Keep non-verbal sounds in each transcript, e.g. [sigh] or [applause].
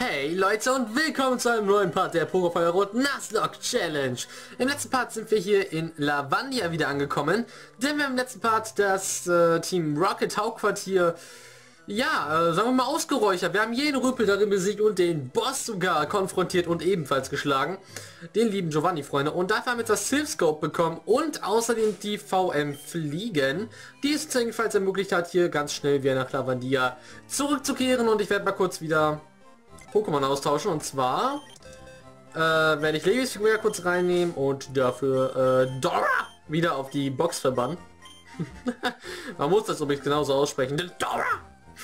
Hey Leute und willkommen zu einem neuen Part der Pokefeuer Rot Nuzlocke Challenge. Im letzten Part sind wir hier in Lavandia wieder angekommen, denn wir haben im letzten Part das äh, Team Rocket Hauptquartier, ja, äh, sagen wir mal ausgeräuchert. Wir haben jeden Rüppel darin besiegt und den Boss sogar konfrontiert und ebenfalls geschlagen. Den lieben Giovanni, Freunde. Und dafür haben wir jetzt das Silphscope bekommen und außerdem die VM Fliegen, die es jedenfalls ermöglicht hat, hier ganz schnell wieder nach Lavandia zurückzukehren. Und ich werde mal kurz wieder Pokémon austauschen und zwar äh, werde ich Levis Figur kurz reinnehmen und dafür äh, Dora wieder auf die Box verbannen. [laughs] Man muss das übrigens genauso aussprechen. Dora!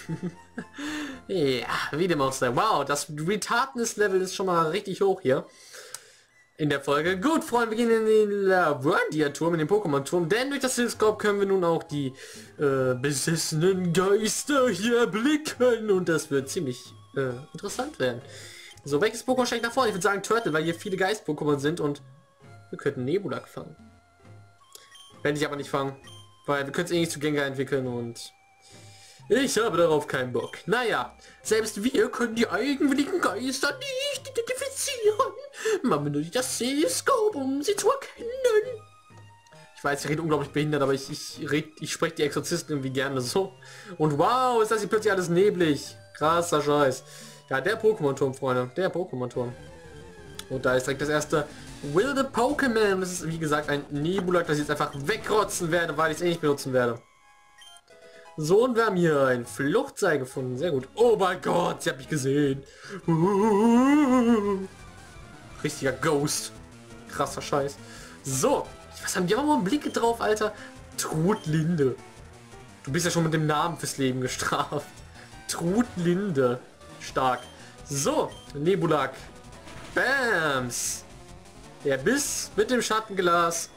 [laughs] ja, wie dem auch sei. Wow, das Retardness-Level ist schon mal richtig hoch hier. In der Folge. Gut, Freunde, wir gehen in den Lavandia-Turm, in den Pokémon-Turm, denn durch das Teleskop können wir nun auch die äh, besessenen Geister hier erblicken und das wird ziemlich äh, interessant werden. So, welches Pokémon steckt da vor? Ich würde sagen Turtle, weil hier viele Geist-Pokémon sind und wir könnten Nebulak fangen. Werde ich aber nicht fangen, weil wir können es eh nicht zu Gengar entwickeln und ich habe darauf keinen Bock. Naja, selbst wir können die eigenwilligen Geister nicht identifizieren. Man benötigt das Seescope, um sie zu erkennen. Ich weiß, ich rede unglaublich behindert, aber ich, ich, ich spreche die Exorzisten irgendwie gerne so. Und wow, ist das hier plötzlich alles neblig. Krasser Scheiß. Ja, der Pokémon-Turm, Freunde. Der Pokémon-Turm. Und da ist direkt das erste wilde Pokémon. Das ist, wie gesagt, ein Nebulak, das ich jetzt einfach wegrotzen werde, weil ich es eh nicht benutzen werde. So, und wir haben hier ein Fluchtseil gefunden. Sehr gut. Oh mein Gott, sie hat mich gesehen. Richtiger Ghost. Krasser Scheiß. So, was haben die auch mal einen Blick drauf, Alter? Trutlinde. Du bist ja schon mit dem Namen fürs Leben gestraft. Trutlinde. Stark. So, Nebulak. Bams. Der Biss mit dem Schattenglas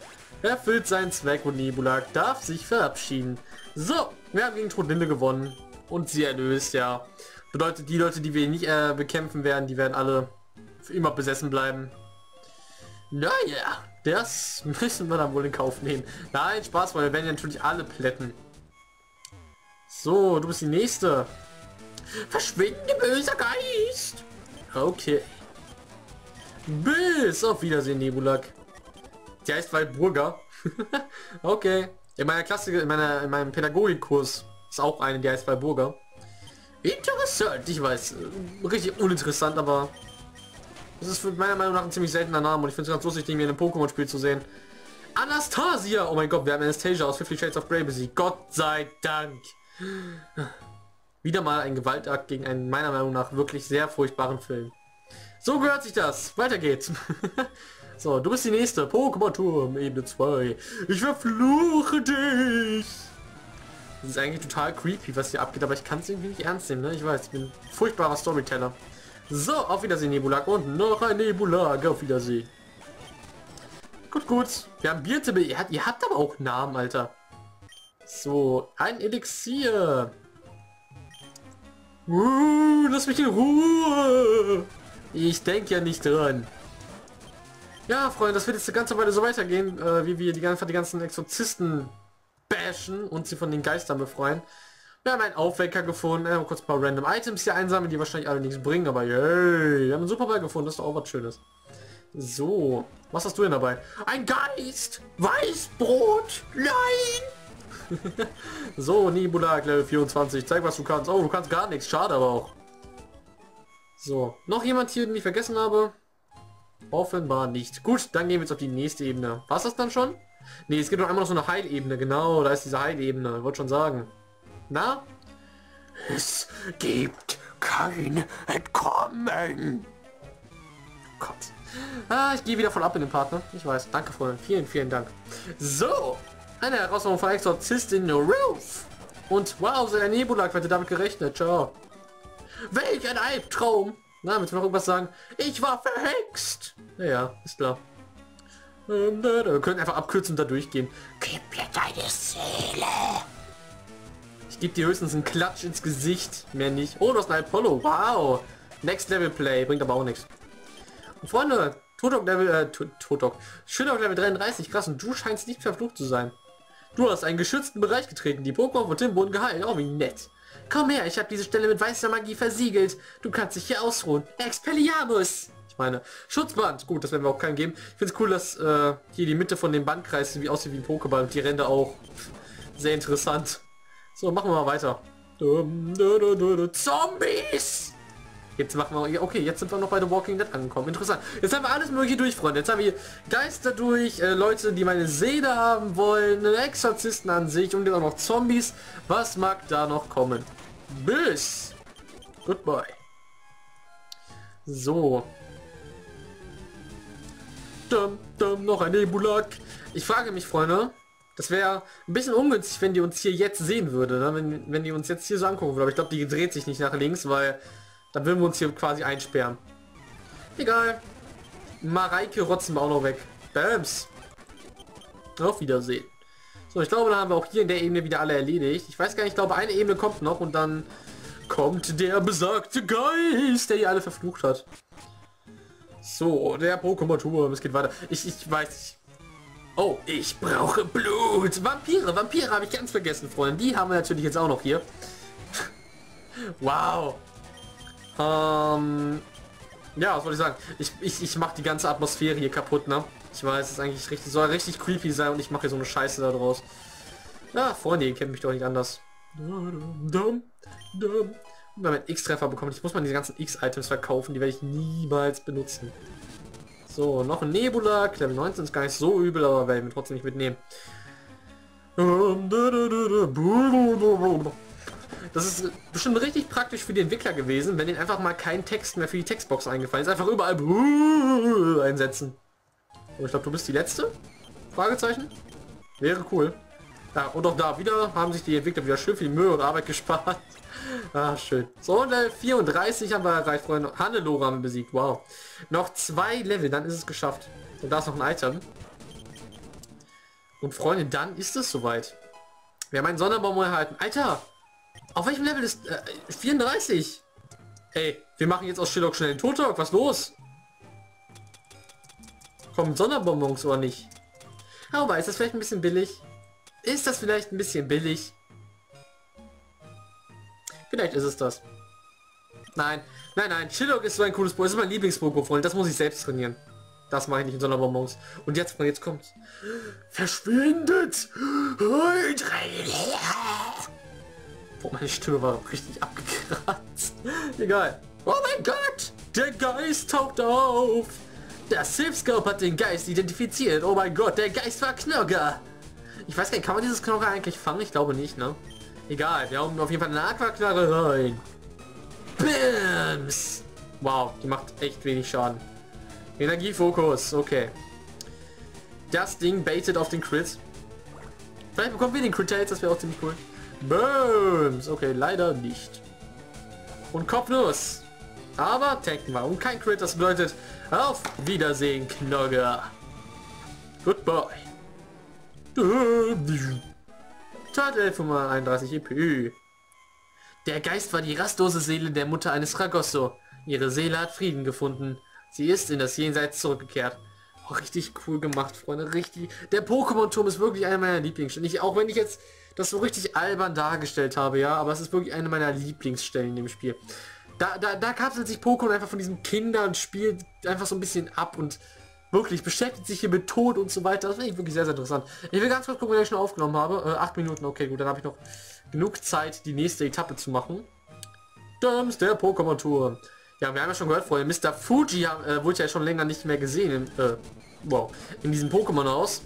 erfüllt seinen Zweck und Nebulak darf sich verabschieden. So, wir haben gegen Trutlinde gewonnen und sie erlöst, ja. Bedeutet, die Leute, die wir nicht äh, bekämpfen werden, die werden alle für immer besessen bleiben. Naja, das [laughs] müssen wir dann wohl in Kauf nehmen. Nein, Spaß, weil wir werden ja natürlich alle plätten. So, du bist die Nächste. Verschwinde, böser Geist! Okay. Bis auf Wiedersehen, Nebulak. Der heißt Walburger. [laughs] okay. In meiner Klasse, in, meiner, in meinem Pädagogikkurs ist auch eine, die heißt Walburger. Interessant, ich weiß. Richtig uninteressant, aber... Das ist meiner Meinung nach ein ziemlich seltener Name und ich finde es ganz lustig, den mir in einem Pokémon-Spiel zu sehen. Anastasia! Oh mein Gott, wir haben Anastasia aus Fifty Shades of Grey besiegt. Gott sei Dank. Wieder mal ein Gewaltakt gegen einen meiner Meinung nach wirklich sehr furchtbaren Film. So gehört sich das. Weiter geht's. [laughs] so, du bist die nächste. Pokémon-Turm, Ebene 2. Ich verfluche dich. Das ist eigentlich total creepy, was hier abgeht, aber ich kann es irgendwie nicht ernst nehmen, ne? Ich weiß, ich bin ein furchtbarer Storyteller. So, auf Wiedersehen, Nebulak. Und noch ein Nebulak. Auf Wiedersehen. Gut, gut. Wir haben Biertippe. Ihr, ihr habt aber auch Namen, Alter. So, ein Elixier. Uh, lass mich in Ruhe. Ich denke ja nicht dran. Ja, Freunde, das wird jetzt eine ganze Weile so weitergehen, äh, wie wir die, die ganzen Exorzisten bashen und sie von den Geistern befreien. Wir haben einen Aufwecker gefunden, äh, kurz ein paar random Items hier einsammeln, die wahrscheinlich alle nichts bringen, aber yay, wir haben einen Superball gefunden, das ist doch auch was Schönes. So, was hast du denn dabei? Ein Geist! Weißbrot! Nein! So, Nibula, Level 24. Zeig, was du kannst. Oh, du kannst gar nichts. Schade aber auch. So, noch jemand hier, den ich vergessen habe? Offenbar nicht. Gut, dann gehen wir jetzt auf die nächste Ebene. Was das dann schon? Ne, es gibt noch einmal noch so eine Heilebene. Genau, da ist diese Heilebene. Wollte schon sagen. Na? Es gibt kein Entkommen. Gott. Ah, ich gehe wieder voll ab in den Partner. Ich weiß. Danke, Freunde. Vielen, vielen Dank. So. Eine Herausforderung von Exorzistin Ruth. Und wow, so ein Nebulak, hätte damit gerechnet. Ciao. Welch ein Albtraum. Na, willst du noch irgendwas sagen? Ich war verhext. Naja, ist klar. Wir können einfach abkürzen und da durchgehen. Gib mir deine Seele. Ich gebe dir höchstens einen Klatsch ins Gesicht. Mehr nicht. Oh, du hast ein Apollo. Wow. Next Level Play. Bringt aber auch nichts. Und Freunde, Totok Level, äh, Totok. Schöner Level 33. Krass. Und du scheinst nicht verflucht zu sein. Du hast einen geschützten Bereich getreten. Die Pokémon von Tim wurden geheilt. Oh, wie nett. Komm her, ich habe diese Stelle mit weißer Magie versiegelt. Du kannst dich hier ausruhen. Expelliarmus! Ich meine, Schutzband. Gut, das werden wir auch keinen geben. Ich finde es cool, dass äh, hier die Mitte von dem Bandkreis wie aussieht wie ein Pokéball und die Ränder auch. Sehr interessant. So, machen wir mal weiter. Zombies! Jetzt machen wir... Okay, jetzt sind wir noch bei The Walking Dead angekommen. Interessant. Jetzt haben wir alles mögliche durch, Freunde. Jetzt haben wir Geister durch, äh, Leute, die meine Seele haben wollen, Exorzisten an sich und auch noch Zombies. Was mag da noch kommen? Bis. Goodbye. So. Dum, dum, noch ein Nebulak. Ich frage mich, Freunde, das wäre ein bisschen ungünstig, wenn die uns hier jetzt sehen würde, ne? wenn, wenn die uns jetzt hier so angucken würde. Aber ich glaube, die dreht sich nicht nach links, weil dann würden wir uns hier quasi einsperren. Egal. Mareike rotzen wir auch noch weg. Bams. Auf Wiedersehen. So, ich glaube, dann haben wir auch hier in der Ebene wieder alle erledigt. Ich weiß gar nicht, ich glaube, eine Ebene kommt noch und dann kommt der besagte Geist, der die alle verflucht hat. So, der Pokémon-Turm, es geht weiter. Ich, ich weiß nicht. Oh, ich brauche Blut. Vampire, Vampire habe ich ganz vergessen, Freunde. Die haben wir natürlich jetzt auch noch hier. [laughs] wow. Ähm, ja, was wollte ich sagen? Ich, ich, ich mache die ganze Atmosphäre hier kaputt, ne? Ich weiß, es ist eigentlich richtig, soll richtig creepy sein und ich mache hier so eine Scheiße da draus. Ja, Freunde, ihr kennt mich doch nicht anders. Wir haben einen X-Treffer bekommen. Ich muss mal diese ganzen X-Items verkaufen, die werde ich niemals benutzen. So, noch ein Nebula. Level 19 ist gar nicht so übel, aber werde ich mir trotzdem nicht mitnehmen. Das ist bestimmt richtig praktisch für die Entwickler gewesen, wenn ihnen einfach mal kein Text mehr für die Textbox eingefallen ist. Einfach überall einsetzen. Und ich glaube, du bist die letzte? Fragezeichen? Wäre cool. Ja, und auch da wieder haben sich die Entwickler wieder schön viel Mühe und Arbeit [laughs] gespart. Ah, schön. So, Level 34 haben wir erreicht, Freunde. Hannelore haben wir besiegt. Wow. Noch zwei Level, dann ist es geschafft. Und da ist noch ein Item. Und Freunde, dann ist es soweit. Wir haben einen Sonderbaum erhalten. Alter! Auf welchem Level ist... Äh, 34? Ey, wir machen jetzt aus Shillock schnell den Totalk. Was los? Kommen Sonderbonbons oder nicht? Aber ist das vielleicht ein bisschen billig? Ist das vielleicht ein bisschen billig? Vielleicht ist es das. Nein, nein, nein. Shillock ist so ein cooles Pokémon. Das ist mein Lieblings-Pokémon. Das muss ich selbst trainieren. Das mache ich nicht in Sonderbonbons. Und jetzt, jetzt kommt's. Verschwindet! Boah, meine Stimme war richtig abgekratzt. [laughs] Egal. Oh mein Gott! Der Geist taucht auf! Der Silphscope hat den Geist identifiziert. Oh mein Gott, der Geist war Knogger. Ich weiß gar nicht, kann man dieses Knogger eigentlich fangen? Ich glaube nicht, ne? Egal, wir haben auf jeden Fall eine Aquaknarre rein. Bims! Wow, die macht echt wenig Schaden. Energiefokus, okay. Das Ding baitet auf den Crit. Vielleicht bekommen wir den Crit jetzt, das wäre auch ziemlich cool. Booms. Okay, leider nicht. Und Kopfnuss. Aber tanken wir. Und kein Crit, das bedeutet auf Wiedersehen, Knogger. Goodbye. Turtle 31 EP. Der Geist war die rastlose Seele der Mutter eines Fragosso. Ihre Seele hat Frieden gefunden. Sie ist in das Jenseits zurückgekehrt. Oh, richtig cool gemacht, Freunde. Richtig. Der Pokémon-Turm ist wirklich einer meiner Lieblingsstellen. auch wenn ich jetzt das so richtig albern dargestellt habe, ja, aber es ist wirklich eine meiner Lieblingsstellen im Spiel. Da, da, da kapselt sich Pokémon einfach von diesem Kindern-Spiel einfach so ein bisschen ab und wirklich beschäftigt sich hier mit Tod und so weiter. Das finde ich wirklich sehr, sehr interessant. Ich will ganz kurz gucken, wenn ich schon aufgenommen habe. Äh, acht Minuten, okay, gut, dann habe ich noch genug Zeit, die nächste Etappe zu machen. Dums, der Pokémon-Tour. Ja, wir haben ja schon gehört vorher, Mr. Fuji äh, wurde ja schon länger nicht mehr gesehen in, äh, wow, in diesem Pokémon-Haus.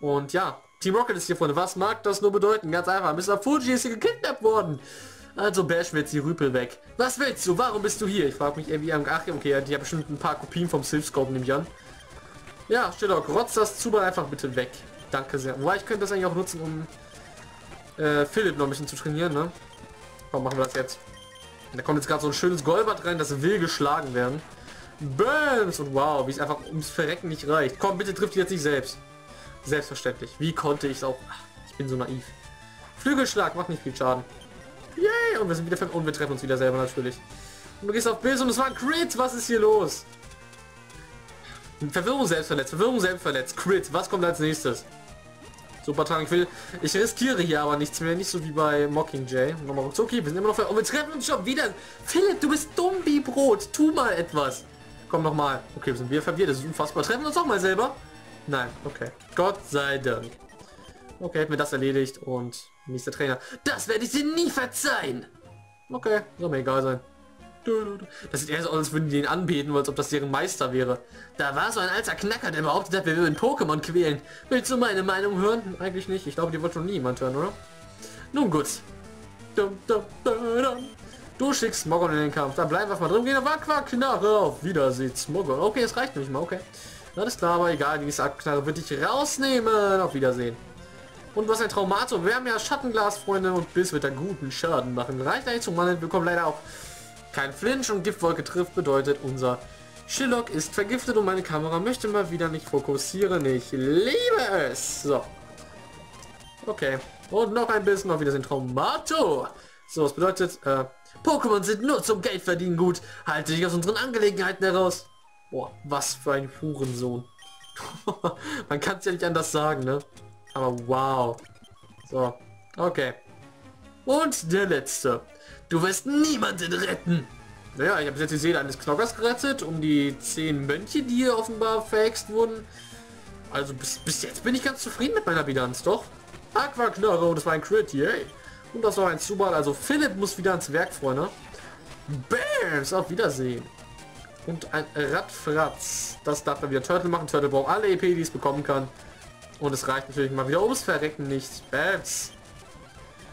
Und ja, Team Rocket ist hier vorne. Was mag das nur bedeuten? Ganz einfach. Mr. Fuji ist hier gekidnappt worden. Also Bash wird die Rüpel weg. Was willst du? Warum bist du hier? Ich frage mich irgendwie am... Ach, okay, die haben bestimmt ein paar Kopien vom Silphscope, nehme ich an. Ja, steht auch. Rotz das Zuber einfach bitte weg. Danke sehr. Wobei, ich könnte das eigentlich auch nutzen, um äh, Philipp noch ein bisschen zu trainieren, ne? Komm, machen wir das jetzt. Da kommt jetzt gerade so ein schönes Golbert rein, das will geschlagen werden. Bams! Und wow, wie es einfach ums Verrecken nicht reicht. Komm, bitte trifft jetzt nicht selbst. Selbstverständlich. Wie konnte ich es auch... Ich bin so naiv. Flügelschlag macht nicht viel Schaden. Yay! Und wir sind wieder... Und wir treffen uns wieder selber natürlich. Und du gehst auf Biss und es war ein Crit. Was ist hier los? Verwirrung selbst verletzt. Verwirrung selbst verletzt. Crit. Was kommt als nächstes? Super Trank. Ich will, ich riskiere hier aber nichts mehr, nicht so wie bei Mockingjay. Nochmal so, okay, wir sind immer noch... Und wir treffen uns schon wieder. Philipp, du bist dumm wie Brot. Tu mal etwas. Komm noch mal. Okay, sind wir verwirrt. Das ist unfassbar. Treffen wir uns auch mal selber? Nein, okay. Gott sei Dank. Okay, hätten wir das erledigt und nächster Trainer. Das werde ich dir nie verzeihen. Okay, soll mir egal sein. Das sieht eher so aus, als würden die ihn anbeten, als ob das deren Meister wäre. Da war so ein alter Knacker, der behauptet hat, wir würden Pokémon quälen. Willst du meine Meinung hören? Eigentlich nicht. Ich glaube, die wird schon niemand hören, oder? Nun gut. Du schickst Smogon in den Kampf. Da bleiben wir mal drin. Gehen wir Knarre. Auf Wiedersehen, Smogon. Okay, es reicht nicht mal. Okay. Alles klar, aber egal. Die Knarre wird dich rausnehmen. Auf Wiedersehen. Und was ein Traumato. Wir haben ja Schattenglas, Freunde, und Biss wird da guten Schaden machen. Reicht eigentlich zum Mann. Wir kommen leider auch kein Flinch und Giftwolke trifft bedeutet unser Shillock ist vergiftet und meine Kamera möchte mal wieder nicht fokussieren. Ich liebe es. So. Okay. Und noch ein bisschen auf Wiedersehen Traumato. So, das bedeutet, äh, Pokémon sind nur zum Geld verdienen gut. Halte dich aus unseren Angelegenheiten heraus. Boah, was für ein Hurensohn. [laughs] Man kann es ja nicht anders sagen, ne? Aber wow. So, okay. Und der letzte. Du wirst niemanden retten. Naja, ich habe jetzt die Seele eines Knockers gerettet, um die zehn Mönche, die hier offenbar verhext wurden. Also bis, bis jetzt bin ich ganz zufrieden mit meiner Bilanz, doch? Aquaknarre, das war ein Crit, yay. Und das war ein Zubal, also Philipp muss wieder ans Werk, Freunde. Bams, auf Wiedersehen. Und ein Radfratz. Das darf dann wieder Turtle machen. Turtle braucht alle EP, die es bekommen kann. Und es reicht natürlich mal wieder ums Verrecken nicht. Bams.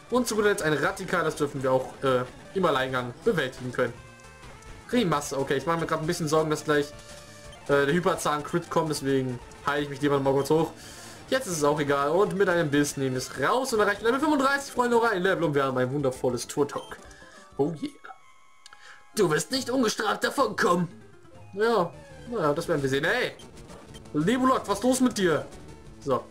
Und zu guter Letzt ein Radikal, das dürfen wir auch äh, im Alleingang bewältigen können. Remasse, okay, ich mache mir gerade ein bisschen Sorgen, dass gleich äh, der Hyperzahn Crit kommt, deswegen heile ich mich lieber mal kurz hoch. Jetzt ist es auch egal und mit einem Biss nehmen es raus und erreicht Level 35, Freunde, noch ein Level und wir haben ein wundervolles Turtok. Oh yeah. Du wirst nicht ungestraft davon kommen. Ja, naja, das werden wir sehen. Hey, Nebulok, was ist los mit dir? So.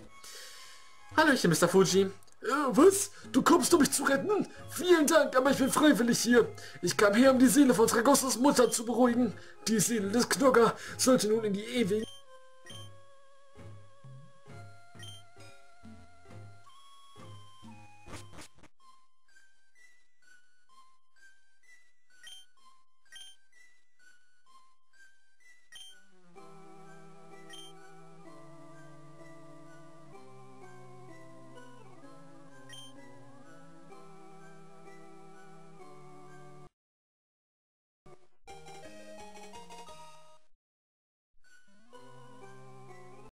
Hallöchen, Mr. Fuji. Äh, was? Du kommst, um mich zu retten? Vielen Dank, aber ich bin freiwillig hier. Ich kam her, um die Seele von Tragossos Mutter zu beruhigen. Die Seele des Knocker sollte nun in die ewige...